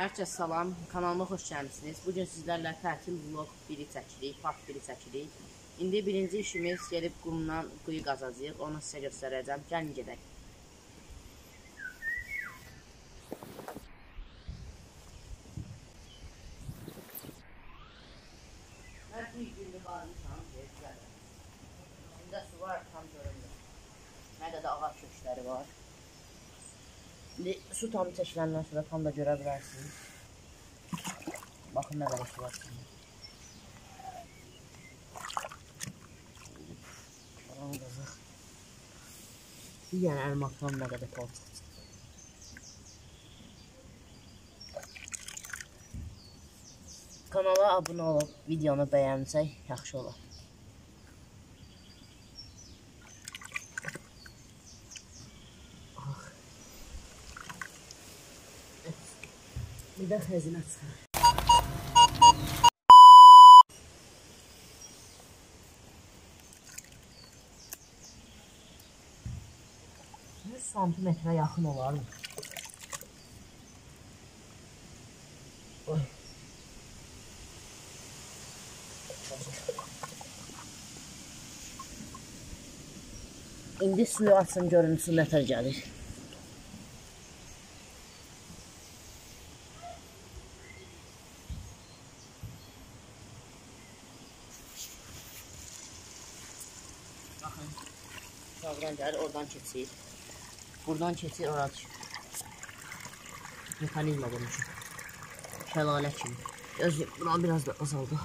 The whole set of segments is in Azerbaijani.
Hər kəs salam, kanalıma xoş gəlmisiniz. Bu gün sizlərlə tətil vlog 1-i çəkirik, part 1-i çəkirik. İndi birinci işimiz gedib qumdan quyu qazacağıq. Onu sizə göstərəcəm. Gəlin gedək. Hər bir gündə qalmışam, gözlərim. İçində su var, tam görünmür. Nə qədər ağac kökləri var. Su tam çəkiləndən sonra tam da görə bilərsiniz. Baxın nə qədər su var içində. Qaran qazıq. Bir yəni əlim atmam nə qədər palçıq çıxdı. Kanala abunə olub videonu bəyənsək yaxşı olar. Bir də xəzinə çıxar. Santimetrə yaxın olar? Oy. İndi suyu açın görün su nətər gəlir. Sağdan gəlir, oradan keçir. Buradan keçir, ora düşür. Mexanizma qurmuşum. Şəlalə kimi. Göz, buna biraz da azaldı.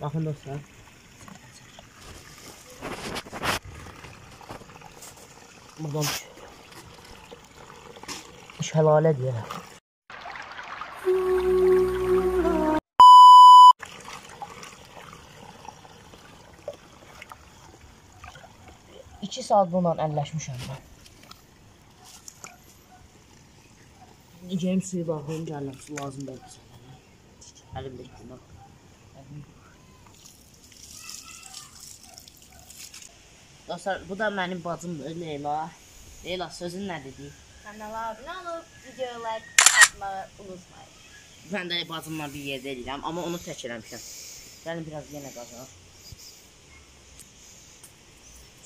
Baxın dostlar. Buradan düşür. Şəlalə deyərəm. İki saat bununla əlləşmişəm mən. Gecəyim suyu bağlayım, gəlirəm, su lazım deyil bizə. Əlim bekliyorum, bax. Dostlar, bu da mənim bacımdır, Leyla. Leyla, sözün nə dedi? Kanala abone olup videoya like atmayı unutmayın. Mən də bacımla bir yerdə edirəm, amma onu tək eləmişəm. Gəlin biraz yenə qazaq.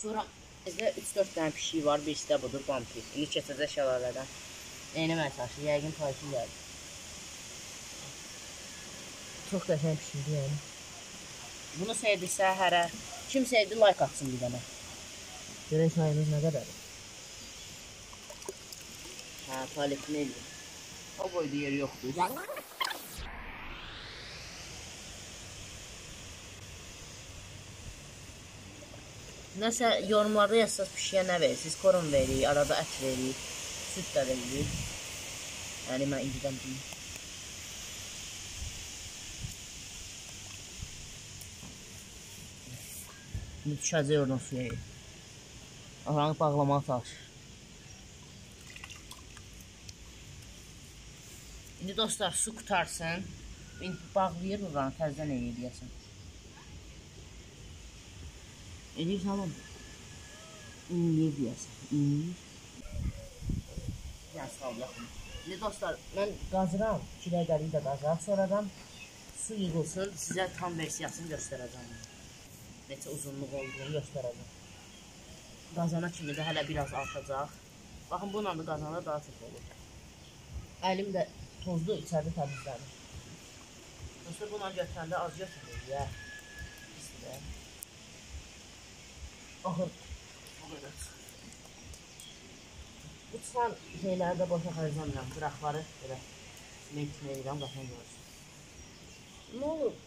Sonra bizdə 3-4 dənə pişik var, birisi də budur, vampir. İndi keçəcək şəlalədən. Eynimək taşı, yəqin tayşı gəldi. Çox qəşəng pişikdir yəni. Bunu sevdirsə hərə, kim sevdi like atsın bir dənə. Görək sayımız nə qədərdir. Hə, tualetini eləyir. O boyda yeri yoxdur. Nəsə yorumlarda yazsaz pişiyə nə verirsiniz? Korun veririk, arada ət veririk, süd də veririk. Yəni mən incidən deyim. İndi düşəcək oradan suya. Oranı bağlamağa çalışır. İndi dostlar su qutarsın. İndi bağlayır buranı təzədən eləyəsən. Sağ ol yaxın. İndi dostlar mən qazıram. 2 dəqiqəlik də qazaq. Sonradan su yığılsın. Sizə tam versiyasını göstərəcəm. Necə uzunluq olduğunu göstərəcəm. Qazana kimi də hələ biraz artacaq. Baxın bununla da qazana daha çox olur. Əlim də tozlu içəridə təmizlənir. Dostlar bununla götürəndə az götürür ya. Pisdir. Baxın. Bu qədər. Bu çıxan şeyləri də boşa xərcləmirəm. Qıraqları belə meyitmə edirəm, qəşəng görürsün. Nə olur?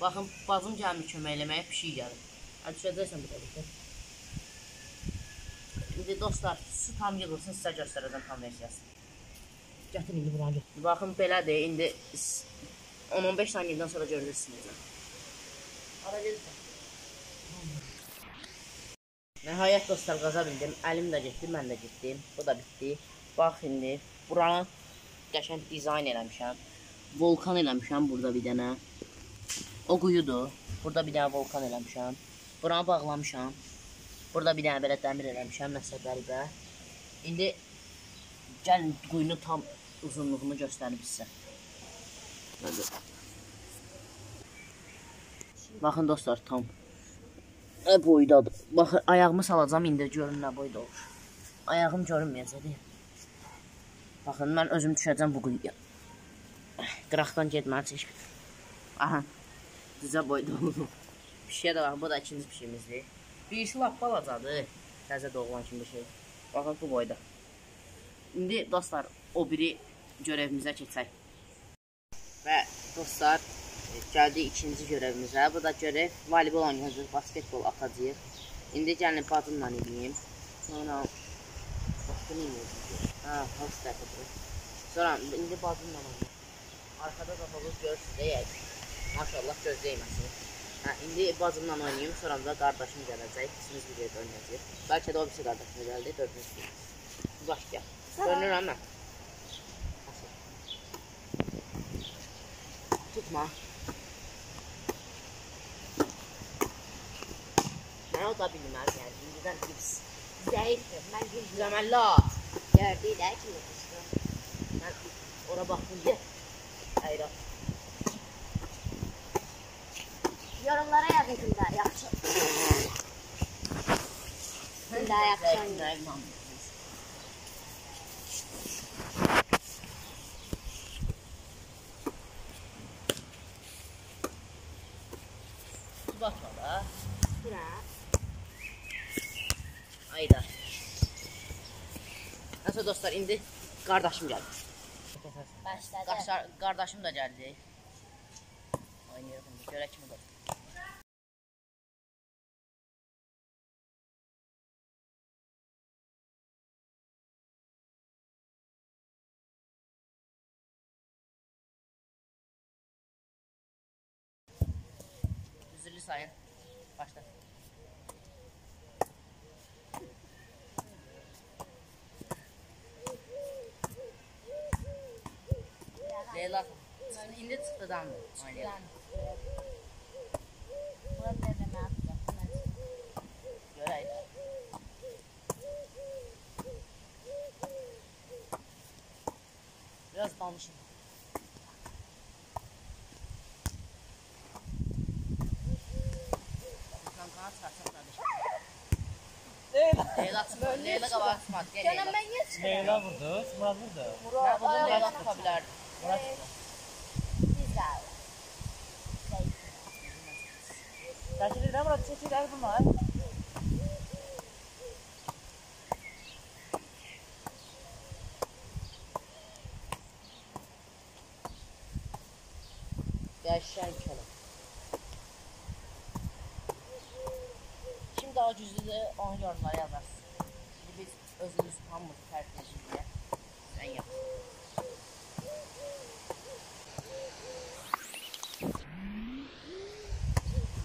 Baxın, bacım gəlmir kömək eləməyə, pişik gəlir. Düşəcəksən dəqiqə. İndi dostlar, su tam yığılsın, sizə göstərəcəm tam versiyasını. Gətir indi buranı. Baxın, belədir. İndi 10-15 saniyədən sonra görürsünüz. Nəhayət dostlar qaza bildim. Əlim də getdi, mən də getdim. Bu da bitdi. Bax indi buranı qəşəng dizayn eləmişəm. Volkan eləmişəm burada bir dənə. O quyudur. Burada bir dənə volkan eləmişəm. Buranı bağlamışam. Burada bir dənə belə dəmir eləmişəm, nəsə qəribə. İndi gəlin quyunu tam uzunluğunu göstərim sizə. Böyle. Baxın dostlar tam nə boydadır. Baxın ayağımı salacağam indi görün nə boyda olur. Ayağım görünməyəcək. Baxın mən özüm düşəcəm bu quyuya. Qıraqdan getməli çək. Aha. Dizə boyda olur. Pişiyə də bax, bu da ikinci pişiyimizdir. Birisi lap balacadır. Təzə doğulan kimi bir şey. Baxın bu boyda. İndi dostlar o biri görevimizə keçək. Və dostlar gəldik ikinci görevimizə. Bu da görev voleybol oynayacağıq, basketbol atacağıq. İndi gəlin bacımla eləyim. Sonra başqa nə edəcəyik? Ha, pas təpədir. Sonra indi bacımla oynayım. Arkada da havuz görürsüz deyək. Maşallah göz değməsin. Hə, indi bacımla oynayım, sonra da qardaşım gələcək. İkimiz bir yerdə oynayacağıq. Bəlkə də o birisi qardaşım gəldi, dördüncü. Başqa. Görünür amma. Tutma. O da bilməm yəni. İndidən biz. Zəifdir. Mən güclü. Zəməllə. Gördük də kimi qışdı. Mən ora baxdım deyə. Hayra. Yorumlara yazın kimdə yaxşı. Kimdə yaxşı oynayır. Batma da. Bura. Ayda. Nəsə dostlar, indi qardaşım gəldi. Başladı. Qaşlar, qardaşım da gəldi. Oynayırıq indi, görək kimi qoy. Üzürlü sayın. Başla. Leyla, indi çıxdı damı. Oynayalım. Burada da nə yapacaq? Görək. Biraz danışın. Sen kanat çıkarsan kardeşim. Leyla. Leyla çıkma. Leyla qabağa çıxmadı. Gel Leyla. mən niyə çıxıram? Leyla vurdu, Murat vurdu. Mən bunu Leyla çıxa Evet. Güzel. Taşı değil mi? Burası çeşit erbim Şimdi daha cüzde 10 yorumlar yazarsın. Şimdi biz özümüz hamur terk edeceğiz diye.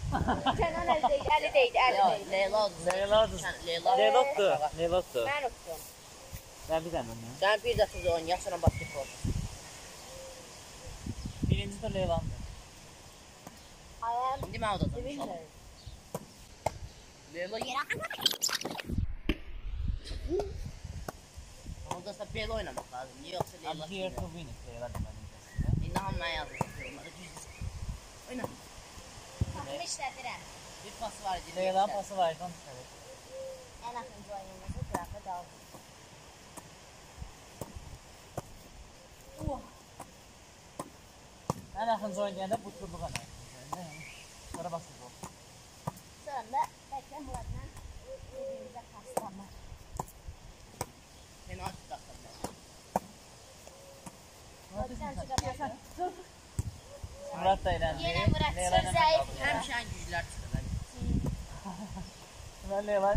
Kənan əli deyil, əli deyil, əli Leyla, deyil. Leyla, Leyla uduz. Sən Leyla. Leylokdur, Leylokdur. Mən utdum. Mən bir dənə mən. Sən bir dəfə də oynayaq, sonra basketbol. Birinci də Leylandır. Ayağım İndi mən udacağam. bilmirəm. Leyla yerə. Orada ise belə oynamaq lazımdır. Yoxsa I'm Leyla. here to win it, Leyla demədim. İndi hamı mən yazacağım. yorumlara, düzdür. Oyna. Bir pası var. Leyla pası var. En akıncı oyunumuzu Burak'la dağıldık. Uh. En akıncı oynayan da bu turluğa ne? Sonra basın bu. Sonra da belki Murat'la birbirimize paslanma. Penaltı takıldı. Hadi sen çıkartıyorsun. Murat da eləndi. Yenə Murat Leyla çox zəif. Həmişə güclər çıxır. Mən Leyla.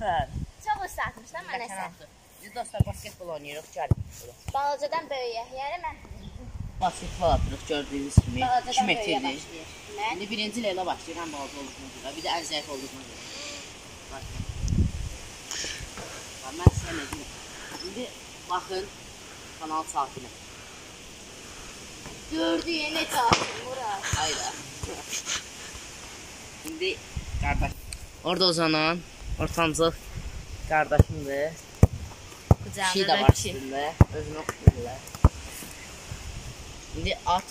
Mən. Çox ıslatmışlar mənə sən. Biz dostlar basketbol oynayırıq. Gəlin. Balacadan böyüyə. Yəni mən Basketbol atırıq gördüyünüz kimi. 2 balacadan böyüyə metrdir. başlayır. Mən İndi birinci Leyla başlayır. Həm balaca olduğuna görə, bir də ən zəif olduğuna görə. Mən sizə nə deyim? İndi baxın kanal sakini. Gördü yine kaldı Murat. Hayda. Şimdi kardeş. Orada uzanan ortamızı kardeşimdir. Bir şey de var üstünde. Özünü okuyurlar. Şimdi at.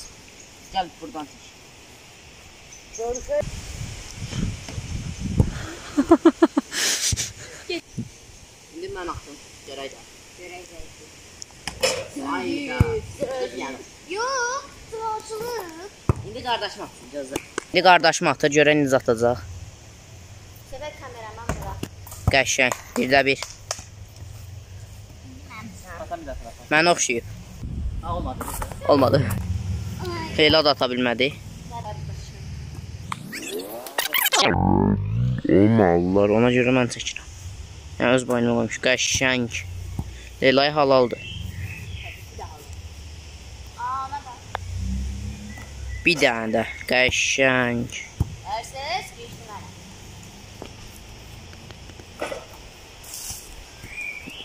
Gel buradan çek. Korku. qardaşım atdı gözlə. İndi qardaşım atdı, görək necə atacaq. Səbət kameraman bura. Qəşəng. Birdə bir. Atam bir oxşayıb. Ha olmadı. Olmadı. Feyla da ata bilmədi. O mallar, ona görə mən çəkirəm. Yəni öz boynuma qoymuş. Qəşəng. Leylay halaldır. Bir dənə də qəşəng. Ərsəz.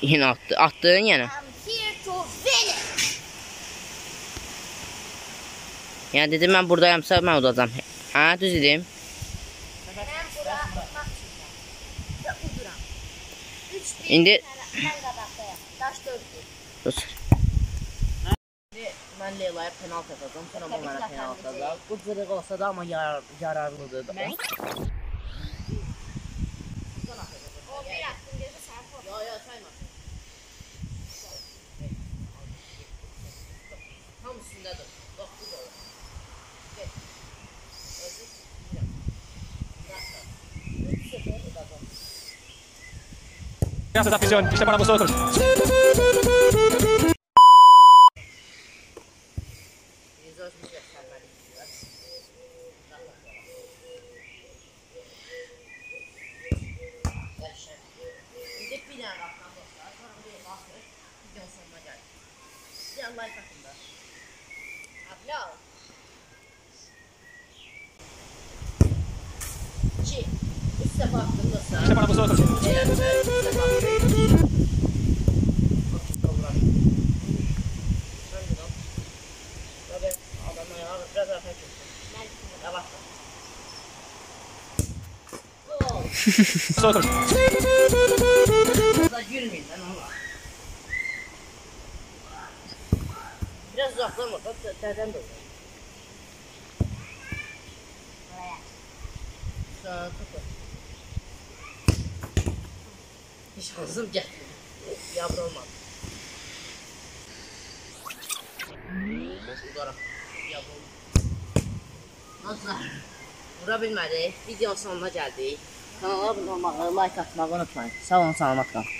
Yenə atdı. Atdın yenə. Yəni dedim mən buradayamsa mən udacam. Hə, düz dedim. Mən penaltı atacağım. Sen Tabii bunlara penaltı atacağım. Bu zırh olsa da ama yar, yararlıdır. Da. Ne? Tam üstündedir. Bak bu da olur. Gel. Özür dilerim. Bir dakika. Bir sefer kazandım. Gracias afición, está é para vosotros. Posso outra. Posso outra. Gülmeyin lan ama. Biraz uzaklanma. Bak terden de olur. Buraya. Sağ kızım getmedi. Yavru olmadı. Udarım. Yavru. Nazlar. Vura bilmədik. Videonun sonuna gəldik. Kanala abunə olmağı, like atmağı unutmayın. Sağ olun, salamat qalın.